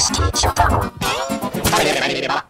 Class teacher.